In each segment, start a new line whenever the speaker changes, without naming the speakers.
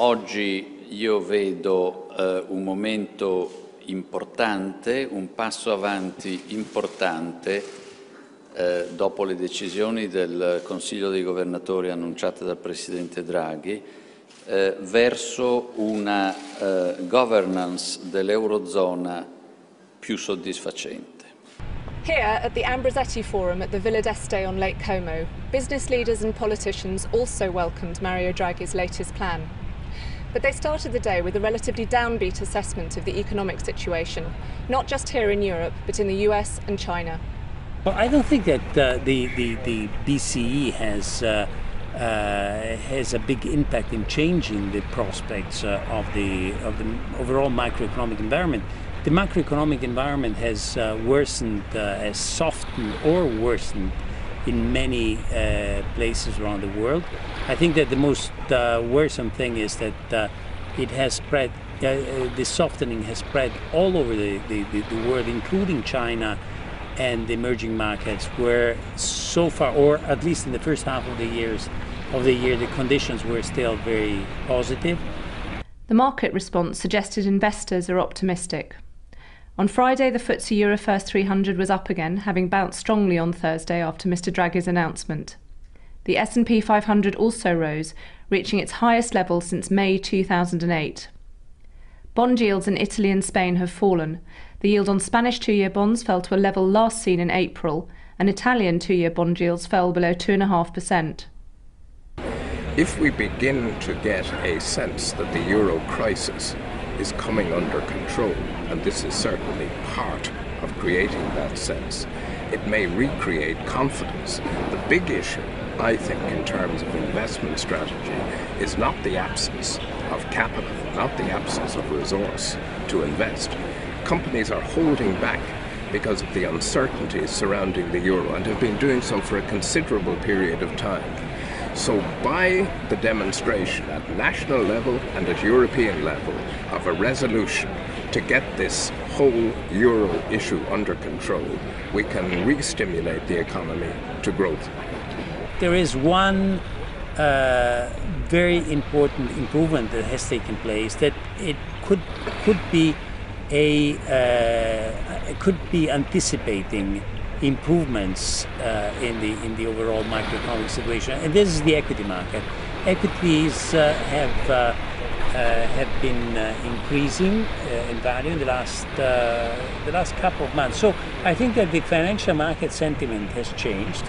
oggi io vedo eh, un momento importante, un passo avanti importante eh, dopo le decisioni del Consiglio dei governatori annunciate dal Presidente Draghi eh, verso una eh, governance dell'Eurozona più soddisfacente.
Here at the Ambrosetti Forum at the Villa d'Este on Lake Como, business leaders and politicians also welcomed Mario Draghi's latest plan. But they started the day with a relatively downbeat assessment of the economic situation, not just here in Europe, but in the US and China.
Well, I don't think that uh, the, the, the BCE has, uh, uh, has a big impact in changing the prospects uh, of, the, of the overall macroeconomic environment. The macroeconomic environment has uh, worsened, uh, has softened or worsened in many uh, places around the world. I think that the most uh, worrisome thing is that uh, it has spread, uh, uh, the softening has spread all over the, the, the, world, including China and the emerging markets, where so far, or at least in the first half of the years of the year, the conditions were still very positive.
The market response suggested investors are optimistic. On Friday, the FTSE Euro First 300 was up again, having bounced strongly on Thursday after Mr Draghi's announcement. The S&P 500 also rose, reaching its highest level since May 2008. Bond yields in Italy and Spain have fallen. The yield on Spanish two-year bonds fell to a level last seen in April, and Italian two-year bond yields fell below 2.5%.
If we begin to get a sense that the euro crisis is coming under control, and this is certainly part of creating that sense. It may recreate confidence. The big issue, I think, in terms of investment strategy, is not the absence of capital, not the absence of resource to invest. Companies are holding back because of the uncertainties surrounding the euro and have been doing so for a considerable period of time. So by the demonstration at national level and at European level of a resolution to get this whole euro issue under control, we can re-stimulate the economy to growth.
There is one uh, very important improvement that has taken place that it could could be a uh, could be anticipating improvements uh, in the in the overall macroeconomic situation, and this is the equity market. Equities uh, have uh, uh have been uh, increasing uh, in value in the last the last couple of months. So I think that the financial market sentiment has changed,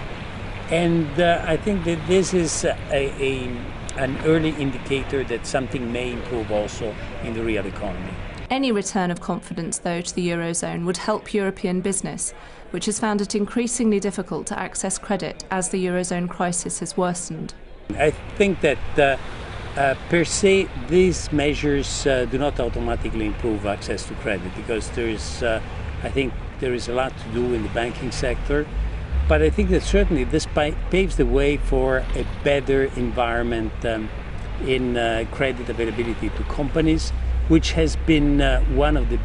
and I think that this is a, a an early indicator that something may improve also in the real economy.
Any return of confidence, though, to the Eurozone would help European business, which has found it increasingly difficult to access credit as the Eurozone crisis has worsened.
I think that uh, uh, per se, these measures uh, do not automatically improve access to credit because there is, uh, I think, there is a lot to do in the banking sector. But I think that certainly this paves the way for a better environment um, in uh, credit availability to companies which has been uh, one of the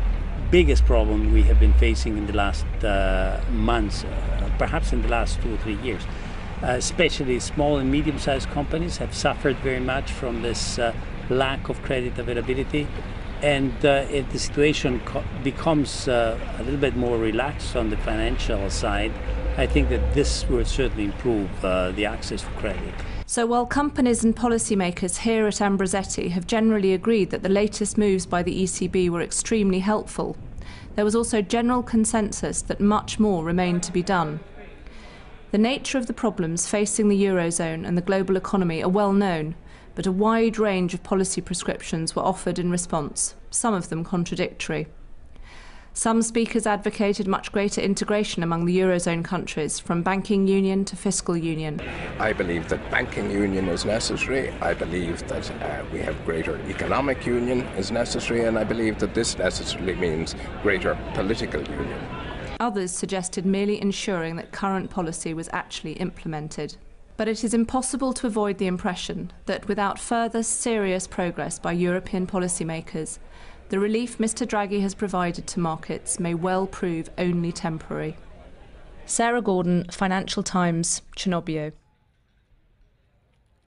biggest problems we have been facing in the last uh, months, uh, perhaps in the last two or three years. Uh, especially small and medium-sized companies have suffered very much from this uh, lack of credit availability. And if the situation becomes a little bit more relaxed on the financial side, I think that this will certainly improve the access to credit.
So while companies and policymakers here at Ambrosetti have generally agreed that the latest moves by the ECB were extremely helpful, there was also general consensus that much more remained to be done. The nature of the problems facing the Eurozone and the global economy are well known, but a wide range of policy prescriptions were offered in response, some of them contradictory. Some speakers advocated much greater integration among the Eurozone countries, from banking union to fiscal union.
I believe that banking union is necessary. I believe that uh, we have greater economic union is necessary, and I believe that this necessarily means greater political union.
Others suggested merely ensuring that current policy was actually implemented. But it is impossible to avoid the impression that without further serious progress by European policymakers, the relief Mr Draghi has provided to markets may well prove only temporary. Sarah Gordon, Financial Times, Cernobbio.